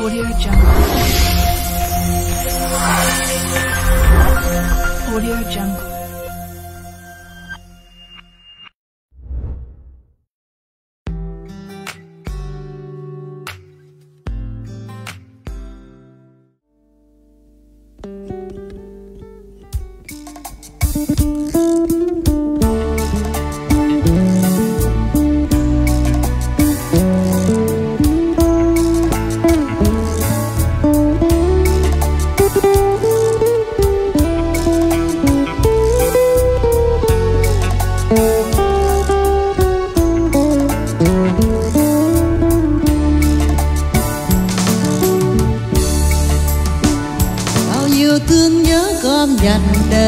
Audio Jungle. Audio Jungle. bao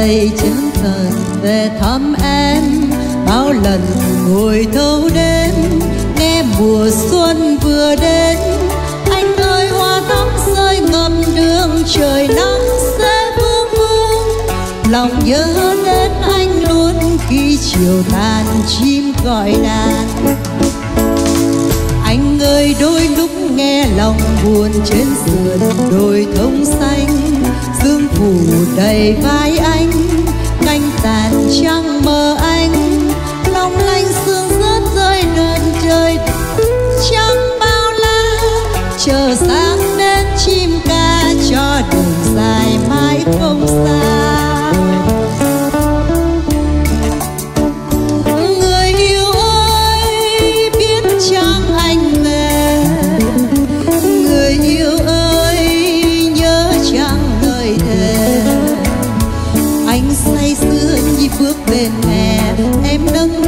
đầy chân thần về thăm em. Bao lần ngồi thâu đêm, nghe mùa xuân vừa đến. Anh ơi, hoa thắm rơi ngập đường, trời nắng sẽ vương vương. Lòng nhớ đến anh luôn khi chiều tàn chim gọi đàn. Anh ơi, đôi lúc nghe lòng buồn trên sườn đồi thông xanh. Dương phủ đầy vai anh say sưa nhịp bước bên mẹ. Em nâng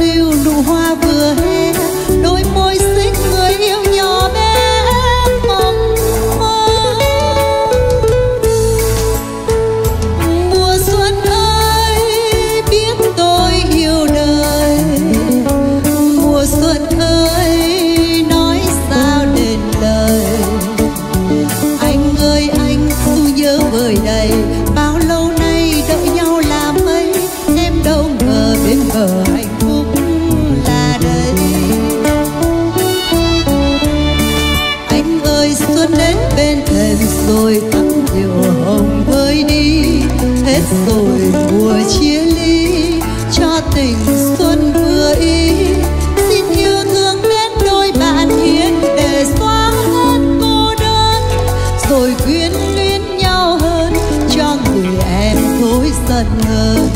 mùa chia ly, cho tình xuân vừa ý. Xin yêu thương đến đôi bạn hiền để xóa hết cô đơn, rồi quyến luyến nhau hơn cho người em thôi giận hơn.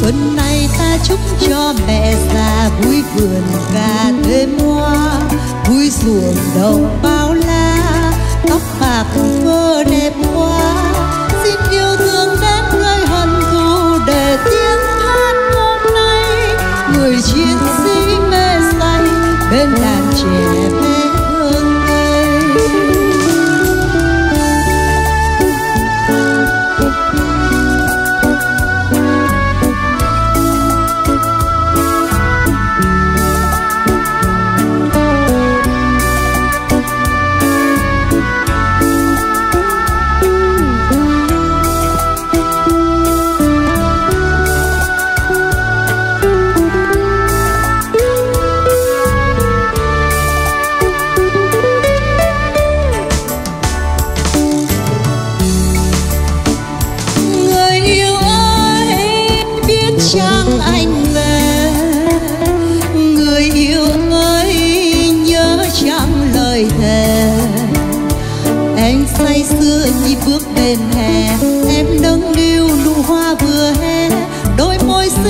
Xuân này ta chúc cho mẹ già vui vườn cà thêm hoa, vui ruộng đồng bao la, tóc bạc phơ đẹp quá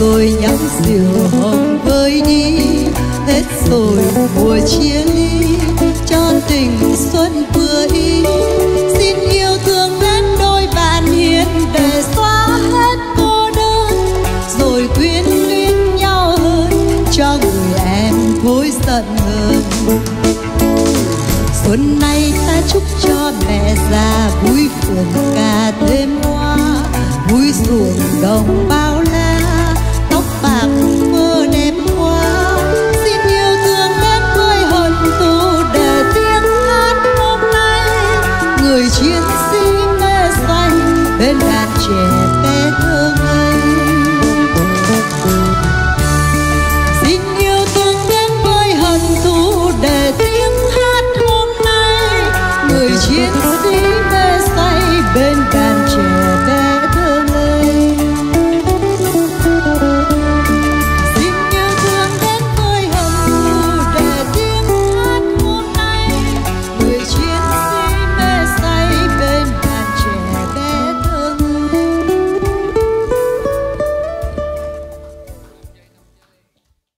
rồi nhắm rượu hồng vơi đi. Hết rồi, mùa chia ly. Cho tình xuân vừa ý. Xin yêu thương đến đôi bạn hiền để xóa hết cô đơn. Rồi quyến luyến nhau hơn, cho người em thôi giận hơn xuân nay ta chúc cho mẹ già vui phượng cả thêm hoa, vui ruộng đồng bao